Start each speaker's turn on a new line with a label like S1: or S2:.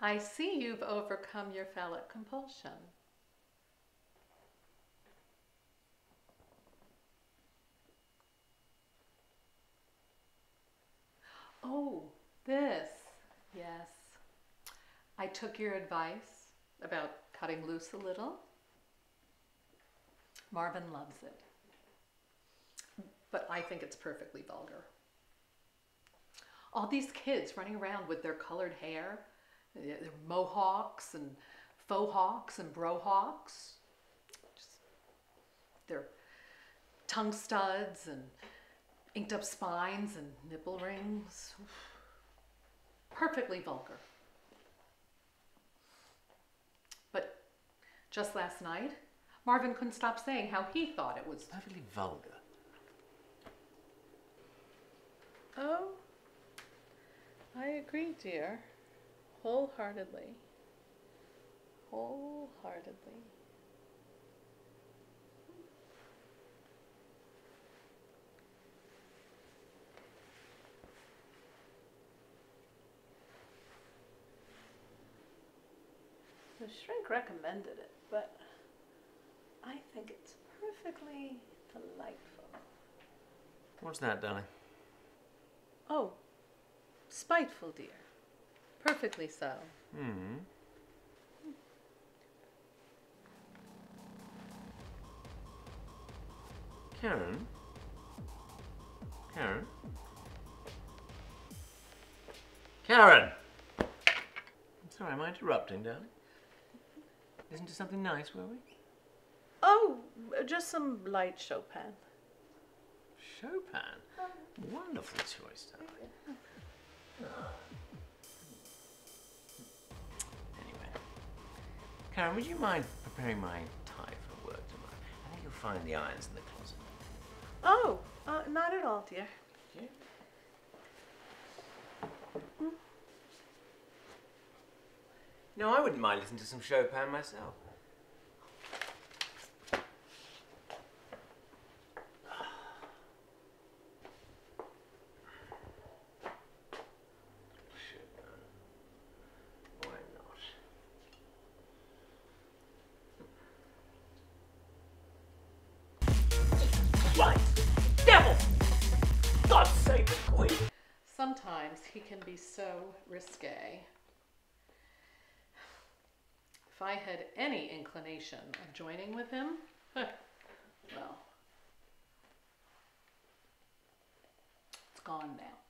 S1: I see you've overcome your phallic compulsion. Oh, this. Yes. I took your advice about cutting loose a little. Marvin loves it. But I think it's perfectly vulgar. All these kids running around with their colored hair, mohawks and faux hawks and brohawks, just their tongue studs and inked up spines and nipple rings. Perfectly vulgar. But just last night, Marvin couldn't stop saying how he thought it was
S2: Perfectly vulgar.
S3: Oh, I agree, dear. Wholeheartedly. Wholeheartedly. The shrink recommended it, but I think it's perfectly delightful.
S2: What's that, darling?
S3: Oh, spiteful, dear. Perfectly so.
S2: Hmm. Karen? Karen? Karen! Sorry, am I interrupting, darling? Listen to something nice, will we?
S3: Oh, just some light Chopin.
S2: Chopin? Wonderful choice, darling. Anyway, Karen, would you mind preparing my tie for work tomorrow? I think you'll find the irons in the closet.
S3: Oh, uh, not at all, dear.
S2: Yeah. No, I wouldn't mind listening to some Chopin myself. Right! Devil! God save the queen!
S1: Sometimes he can be so risque. If I had any inclination of joining with him, well, it's gone now.